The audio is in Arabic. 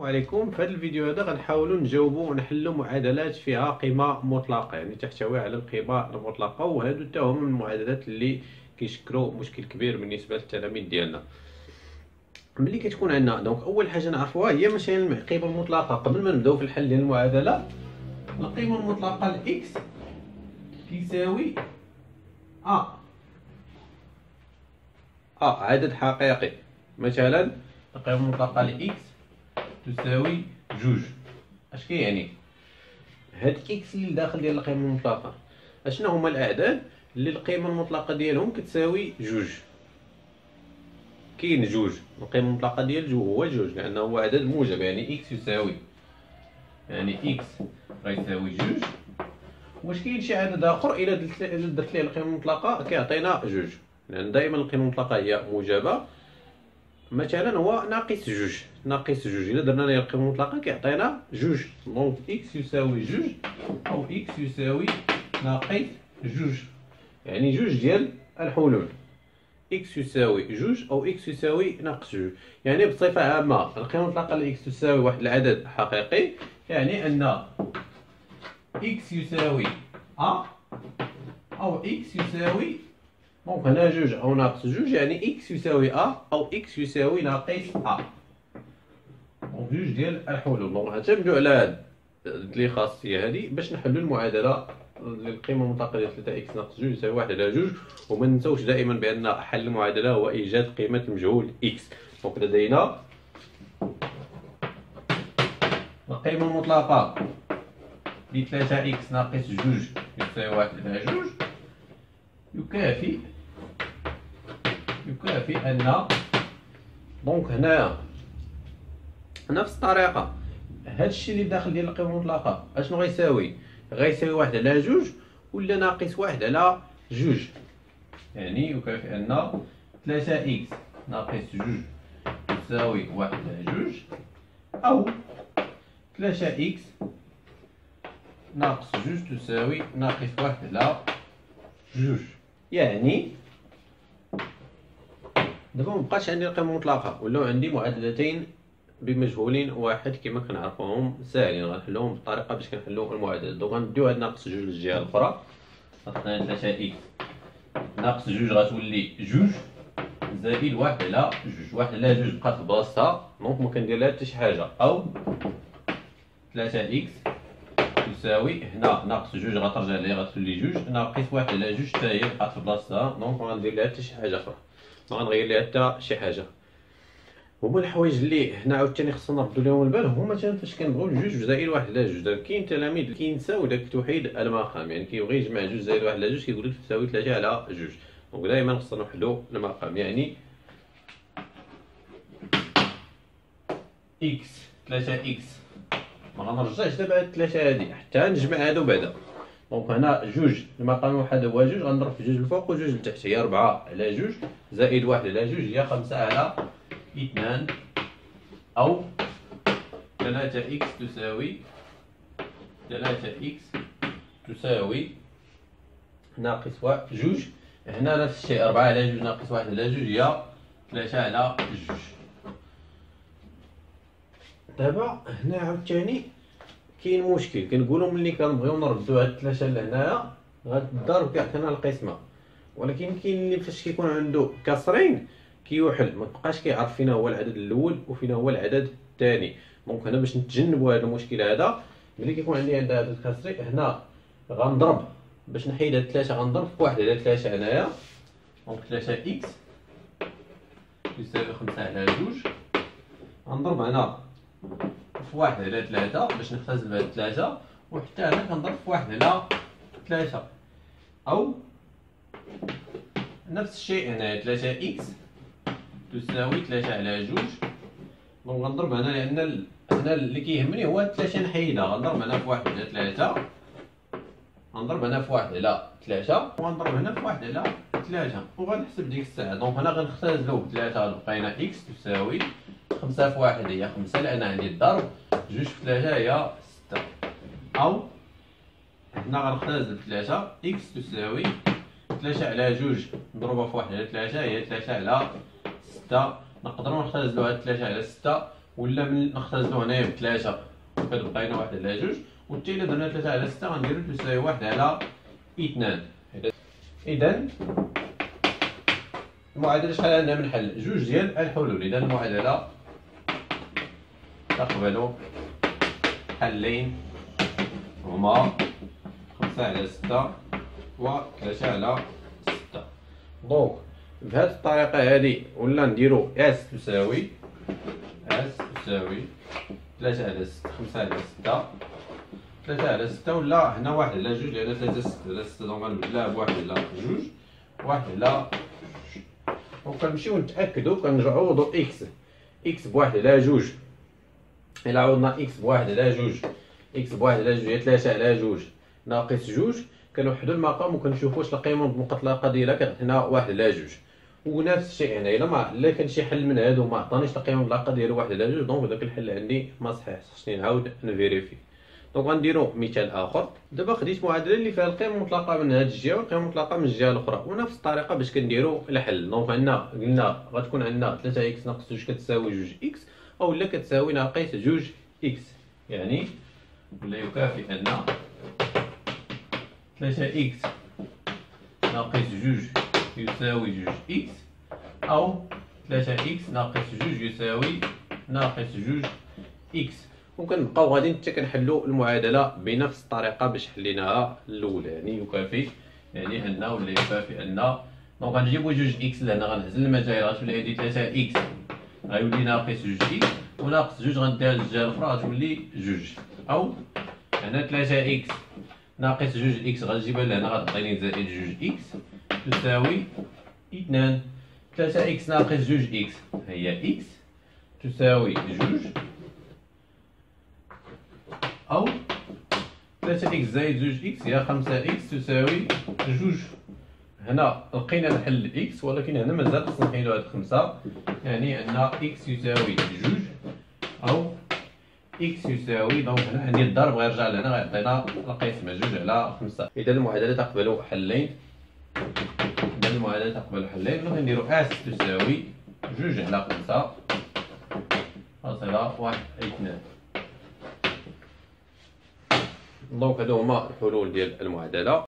السلام عليكم. في هذا الفيديو هذا غنحاولوا نجاوبوا ونحلوا معادلات فيها قيمة مطلقة. يعني تحتوي على القيمة المطلقة وهادو حتى هما من المعادلات اللي كيشكلوا مشكل كبير بالنسبة للتلاميذ ديالنا. ملي كتكون عندنا donc أول حاجة نعرفوها هي مثلا القيمة المطلقة. قبل ما نبداو في الحل ديال المعادلة القيمة المطلقة لاكس كيساوي ا ا عدد حقيقي. مثلا القيمة المطلقة لاكس تساوي جوج. أش كيعني هاد إكس اللي داخل ديال القيمة المطلقة. اشنا هما الأعداد اللي القيمة المطلقة ديالهم كتساوي جوج؟ كاين جوج. القيمة المطلقة ديال جوج هو جوج لأنه هو عدد موجب. يعني إكس يساوي يعني إكس غيساوي جوج. واش كاين شي عدد آخر؟ إلا درت ليه القيمة المطلقة كيعطينا جوج. لأن دائما القيمة المطلقة هي موجبة. مثلا هو ناقص جوج. ناقص جوج. الا درنا ليه القيمه المطلقه كيعطينا جوج. donc إكس يساوي جوج أو إكس يساوي ناقص جوج. يعني جوج ديال الحلول. إكس يساوي جوج أو إكس يساوي ناقص جوج. يعني بصفة عامة القيمه المطلقه لاكس تساوي واحد العدد حقيقي. يعني أن إكس يساوي ا أو إكس يساوي donc هنا جوج أو ناقص جوج يعني إكس يساوي ا أو إكس يساوي ناقص ا donc جوج ديال الحلول donc غنعتمدو على هاد لي خاصيه هادي باش نحلو المعادله القيمه المطلقه ديال 3 إكس ناقص جوج يساوي واحد على جوج وما ننساوش دائما بان حل المعادله هو ايجاد قيمه المجهول إكس donc لدينا القيمه المطلقه ل 3 إكس ناقص جوج يساوي واحد على جوج يكافئ. يكافئ أن donc هنايا نفس الطريقة. هادشي اللي داخل ديال القيمه المطلقة أشنو غيساوي؟ غيساوي واحد على جوج ولا ناقص واحد على جوج؟ يعني يكافئ أن 3 إكس ناقص جوج يساوي واحد على جوج. أو 3 إكس ناقص جوج تساوي ناقص واحد على جوج. يعني دابا مبقاش عندي القيمه المطلقه ولاو عندي معادلتين بمجهولين واحد كما كنعرفوهم ساهلين غنحلوهم بالطريقة باش كنحلو المعادلة. donc غنديو هاد ناقص جوج للجهة الأخرى. غتعطينا 3 إكس ناقص جوج غتولي جوج زائد واحد على جوج. واحد على جوج بقات في بلاصتها. donc ما كندير لها حتى شي حاجة. أو 3 إكس تساوي هنا ناقص جوج غترجع لي غتولي جوج. ناقص واحد على جوج حتى هي بقات في بلاصتها. donc غندير لها حتى شي حاجة أخرى. ما غنغير لها حتى شي حاجة. هما الحوايج اللي هنا عاوتاني خصنا نردو لهم البال هما مثلا فاش كنبغيو جوج زائد واحد على جوج. كاين تلاميذ كينساو داك التوحيد المقام. يعني كيبغي يجمع جوج زائد واحد على جوج كيقول لك تساوي ثلاثة على جوج. donc دائما خصنا نوحدو المقام. يعني إكس ثلاثة إكس ما غنرجعش دابا هاد ثلاثة هادي حتى نجمع هادو بعدا donc هنا جوج المقام الواحد هو جوج غنضرب في جوج الفوق وجوج لتحت هي ربعة على جوج زائد واحد على جوج هي خمسة على اثنان أو ثلاثة إكس تساوي ثلاثة إكس تساوي ناقص واحد جوج هنا نفس الشيء أربعة على جوج ناقص واحد على جوج هي ثلاثة على جوج دابا هنا عاوتاني كاين مشكل. كنقولو ملي كنبغيو نردو هاد الثلاثة لهنايا غاد الضرب كيعطينا القسمة. ولكن كاين اللي فاش كيكون عنده كسرين كيوحل ما بقاش كيعرف فينا هو العدد الأول وفينا هو العدد الثاني. donc هنا باش نتجنبوا هذا المشكل هذا ملي كيكون عندي عند عدد كسري هنا غنضرب. باش نحيد هاد ثلاثة غنضرب في واحد على ثلاثة هنايا. donc ثلاثة إكس يساوي خمسة على جوج غنضرب هنا في واحد على ثلاثة باش نختزل بهاد ثلاثة وحتى هنا كنضرب في واحد على ثلاثة. أو نفس الشيء هنا ثلاثة إكس تساوي ثلاثة على جوج. donc غنضرب هنا لأن هنا اللي كيهمني هو ثلاثة نحيدها غنضرب هنا في واحد على ثلاثة. غنضرب هنا في واحد على ثلاثة. وغنضرب هنا في واحد على ثلاثة وغنحسب ديك الساعة. donc هنا غنختزلو بثلاثة بقينا إكس تساوي خمسة في واحد. هي خمسة. لأن عندي الضرب. جوج في ثلاثة هي ستة. أو هنا غنختزل بثلاثة إكس تساوي ثلاثة على جوج. نضربها في واحد. على ثلاثة. هي ثلاثة على ستة. نقدروا نختزلوا هاد ثلاثة على ستة. ولا من هنايا بثلاثة. كتبقى لنا واحد على جوج. والتي إلا درنا ثلاثة على ستة. غنديرو تساوي واحد على اثنان. إذا المعادلة شحال عندنا من حل؟ جوج ديال الحلول إذا المعادلة تقبل حلين هما خمسة على ستة و ثلاثة على ستة donc بهاد الطريقة هادي ولا نديرو اس تساوي اس تساوي ثلاثة على ستة خمسة على ستة ثلاثة على ستة ولا هنا واحد على جوج لأن ثلاثة ستة على ستة donc غنبدلها بواحد على جوج واحد على وكنمشيو نتأكدو كنعوضو إكس إكس بواحد على جوج إلا عوضنا إكس بواحد على جوج إكس بواحد على جوج هي ثلاثة على جوج ناقص جوج كنوحدو المقام وكنشوفو واش القيمة المطلقة ديالها كتعطينا واحد على جوج ونفس الشيء هنا الا ما الا كان شي حل من هادو ما عطانيش القيمه المطلقه ديالو واحد على جوج donc داك الحل عندي ما صحيحش خصني نعاود ن vérifier donc غنديرو مثال آخر. دابا خديت معادلة اللي فيها القيمه المطلقة من هاد الجهة والقيمه المطلقة من الجهة الأخرى. ونفس الطريقة باش كنديرو الحل donc عندنا قلنا غتكون عندنا 3 إكس ناقص 2 كتساوي 2 إكس أو لا كتساوي ناقص 2 إكس. يعني ولا يكافئ أن 3 إكس ناقص 2 يساوي 2 إكس أو 3 إكس ناقص 2 يساوي ناقص 2 إكس. وكنبقاو غادي حتى كنحلوا المعادلة بنفس الطريقة باش حليناها الأولى. يعني يكافي يعني أن ولا يكافي أن. donc غنجيبو جوج إكس لهنا غنهزل المجال غتولي هادي 3 إكس غيولي ناقص جوج إكس وناقص جوج غنديها للجهة الأخرى غتولي جوج. أو هنا 3 إكس ناقص جوج إكس غنجيبها لهنا غتعطيني زائد جوج إكس تساوي اثنان. 3 إكس ناقص جوج إكس هي إكس تساوي جوج. أو ثلاثة إكس زائد زوج إكس هي خمسة إكس تساوي جوج. هنا لقينا الحل إكس ولكن هنا مازال خصنا نحيدو هاد خمسة يعني أن إكس يساوي جوج أو إكس يساوي donc هنا عندي الضرب غيرجع لهنا غيعطينا القسمة جوج على خمسة. إذا المعادلة تقبل حلين. إذا المعادلة تقبل حلين donc نديرو أس تساوي جوج على خمسة. فاصلة واحد اثنان. دونك هادو هما الحلول ديال المعادلة.